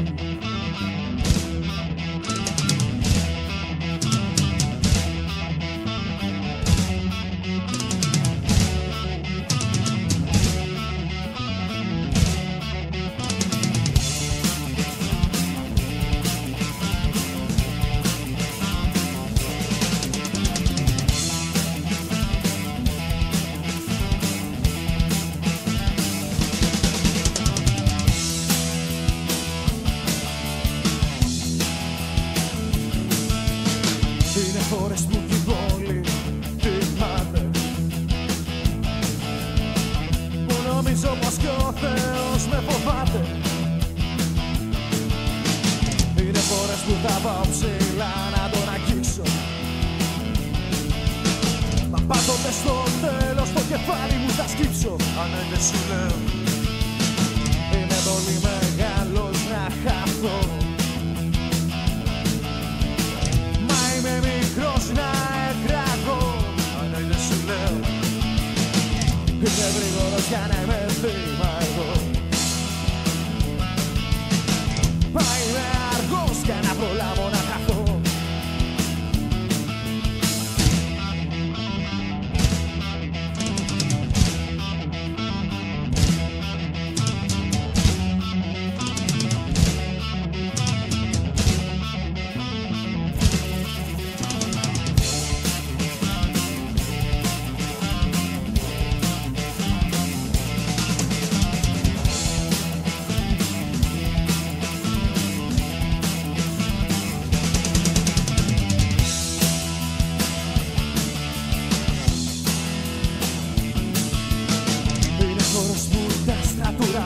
Είναι φορές που κι η πόλη κοιμάται Που νομίζω πως κι ο Θεός με φοβάται. Είναι φορές που θα πάω ψηλά να τον αγγίξω. Μα πάντοτε στο τέλος το κεφάλι μου θα σκύψω. Αν δεν σου λέω Είναι γρήγορος για να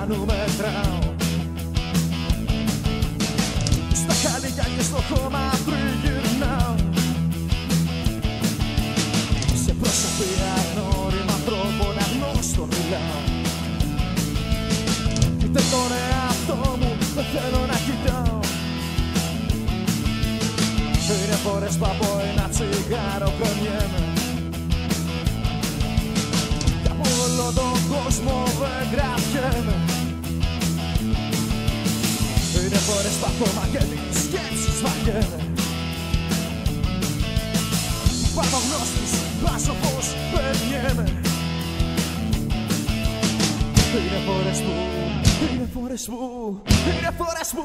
ουρανού μετράω Στα χαλίκια και στο χώμα τριγυρνάω. Σε προσωπία γνώριμα ανθρώπων αγνώστων μιλάω. Είτε τον εαυτό μου δεν θέλω να κοιτάω. Είναι φορές που από ένα τσιγάρο περνιέμαι Κι από όλο τον κόσμο δεν γραφιέμαι ακόμα και τις σκέψεις βαριέμαι Πάνω γνώστης, άνθρωπος, περνιέμαι Είναι φορές που, είναι φορές που, είναι φορές που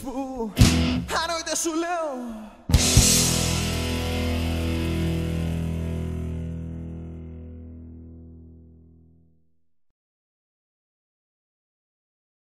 που, είναι φορές που Αν ούτε σου λέω